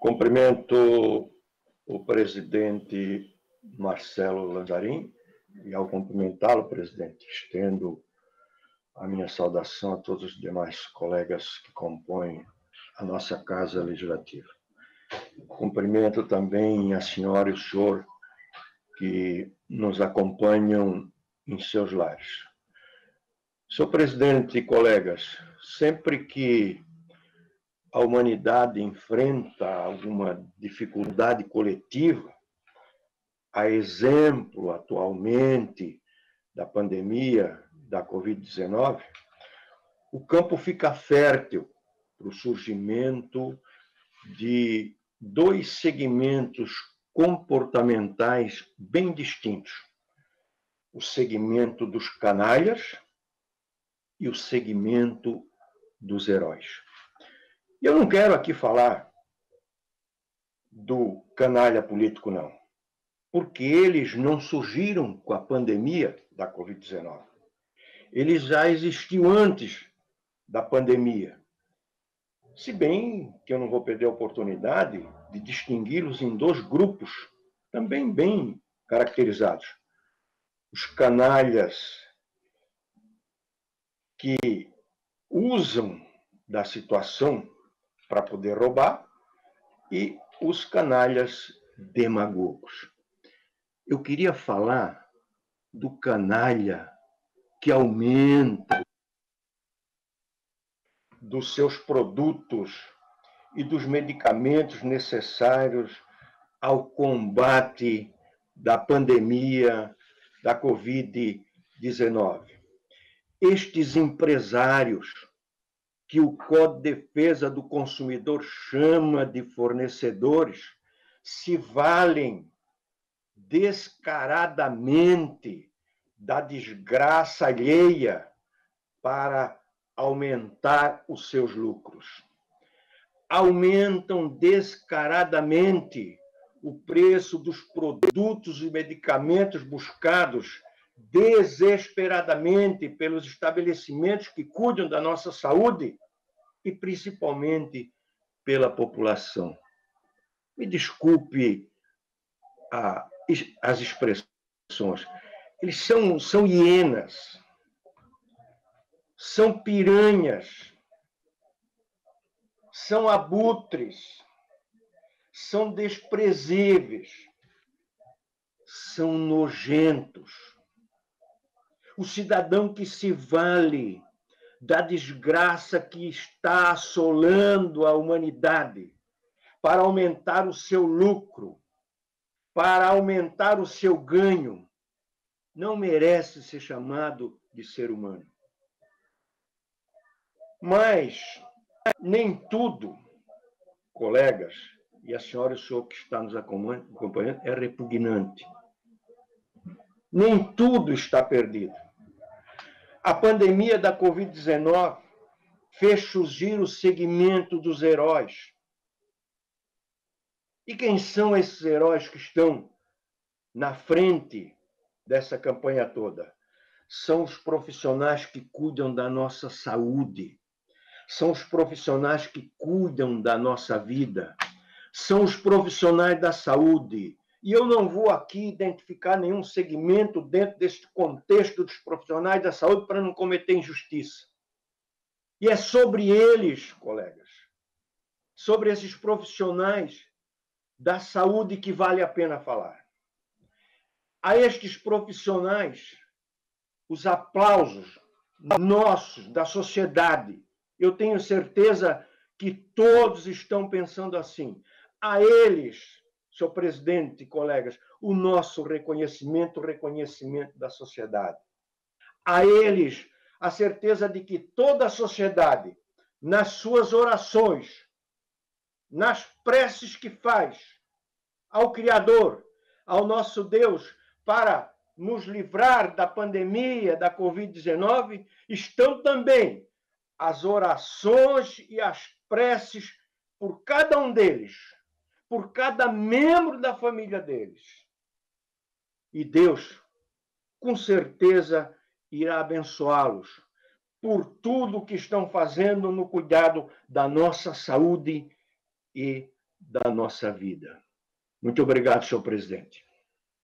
Cumprimento o presidente Marcelo Lanzarin e, ao cumprimentá-lo, presidente, estendo a minha saudação a todos os demais colegas que compõem a nossa Casa Legislativa. Cumprimento também a senhora e o senhor que nos acompanham em seus lares. Senhor presidente e colegas, sempre que a humanidade enfrenta alguma dificuldade coletiva, a exemplo atualmente da pandemia da Covid-19, o campo fica fértil para o surgimento de dois segmentos comportamentais bem distintos: o segmento dos canalhas e o segmento dos heróis. Eu não quero aqui falar do canalha político, não, porque eles não surgiram com a pandemia da Covid-19. Eles já existiam antes da pandemia. Se bem que eu não vou perder a oportunidade de distingui-los em dois grupos também bem caracterizados. Os canalhas que usam da situação para poder roubar e os canalhas demagogos. Eu queria falar do canalha que aumenta dos seus produtos e dos medicamentos necessários ao combate da pandemia da Covid-19. Estes empresários que o Código de Defesa do Consumidor chama de fornecedores, se valem descaradamente da desgraça alheia para aumentar os seus lucros. Aumentam descaradamente o preço dos produtos e medicamentos buscados desesperadamente pelos estabelecimentos que cuidam da nossa saúde e principalmente pela população. Me desculpe a, as expressões. Eles são, são hienas, são piranhas, são abutres, são desprezíveis, são nojentos o cidadão que se vale da desgraça que está assolando a humanidade para aumentar o seu lucro, para aumentar o seu ganho, não merece ser chamado de ser humano. Mas nem tudo, colegas, e a senhora e o senhor que está nos acompanhando, é repugnante. Nem tudo está perdido. A pandemia da Covid-19 fez surgir o segmento dos heróis. E quem são esses heróis que estão na frente dessa campanha toda? São os profissionais que cuidam da nossa saúde, são os profissionais que cuidam da nossa vida, são os profissionais da saúde, e eu não vou aqui identificar nenhum segmento dentro deste contexto dos profissionais da saúde para não cometer injustiça. E é sobre eles, colegas, sobre esses profissionais da saúde que vale a pena falar. A estes profissionais, os aplausos nossos, da sociedade, eu tenho certeza que todos estão pensando assim. A eles, senhor presidente e colegas, o nosso reconhecimento, o reconhecimento da sociedade. A eles, a certeza de que toda a sociedade, nas suas orações, nas preces que faz ao Criador, ao nosso Deus, para nos livrar da pandemia da Covid-19, estão também as orações e as preces por cada um deles por cada membro da família deles. E Deus, com certeza, irá abençoá-los por tudo que estão fazendo no cuidado da nossa saúde e da nossa vida. Muito obrigado, senhor presidente.